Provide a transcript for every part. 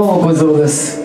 どうも小泉です。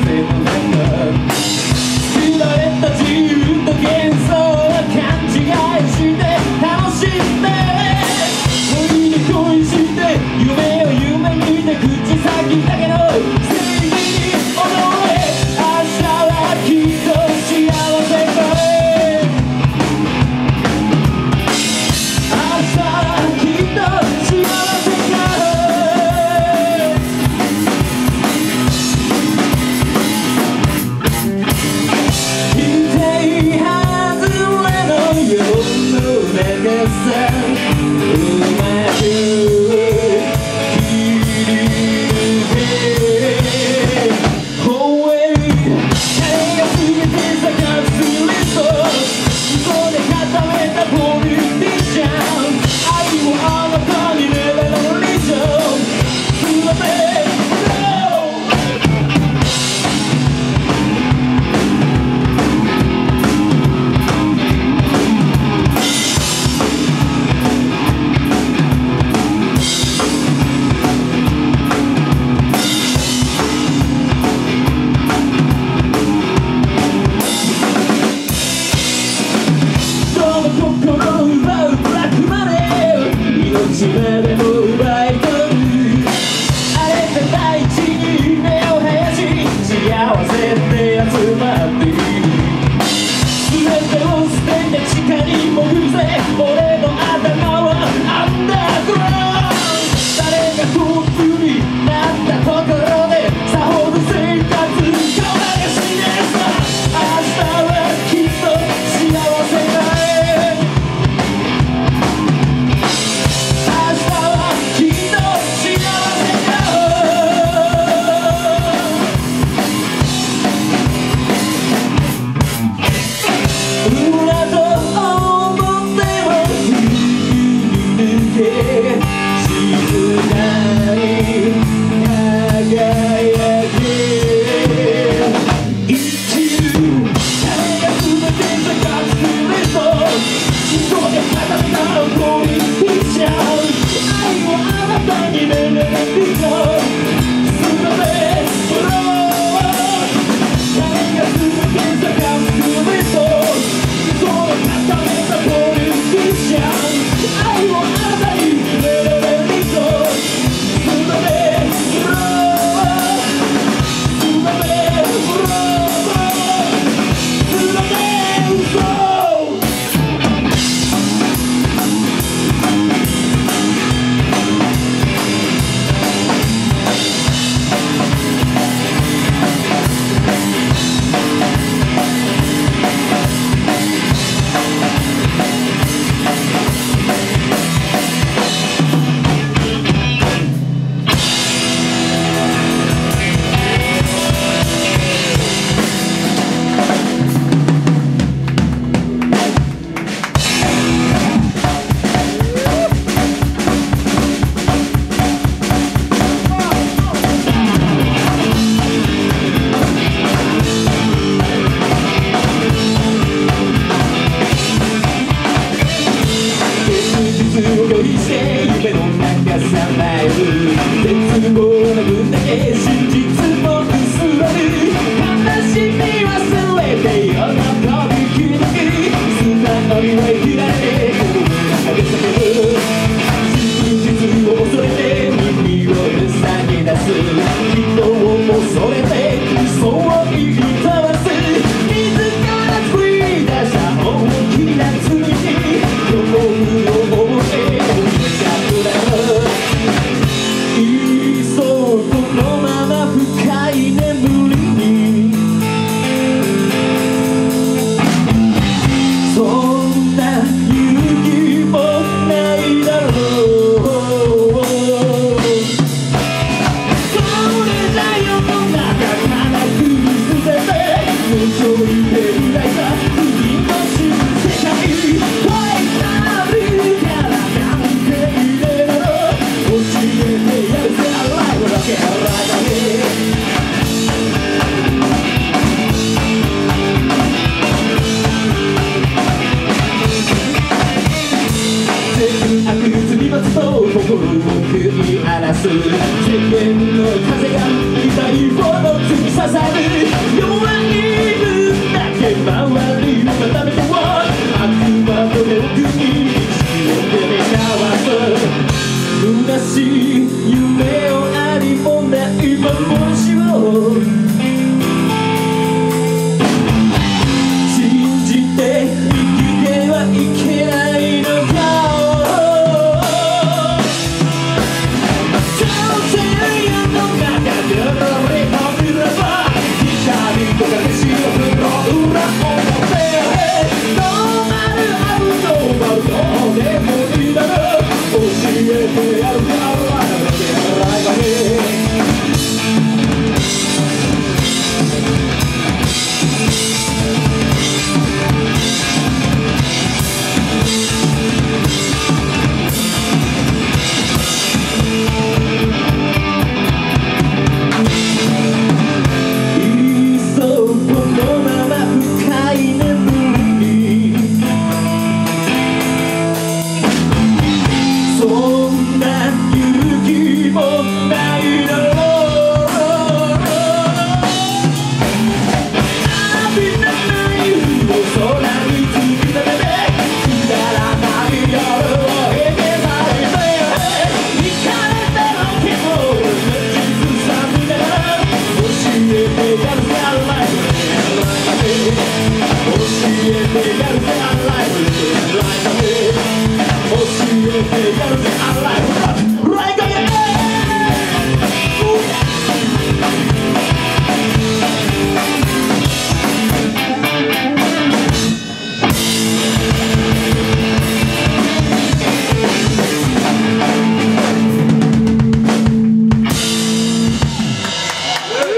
fazer. で集まって全てを捨てて地下に潜るぜ。俺心を食い荒らす世間の風が痛いほど突き刺さる弱い分だけ周りを固めては悪魔と手を組み地球で目交わす虚しい夢をありもない幻を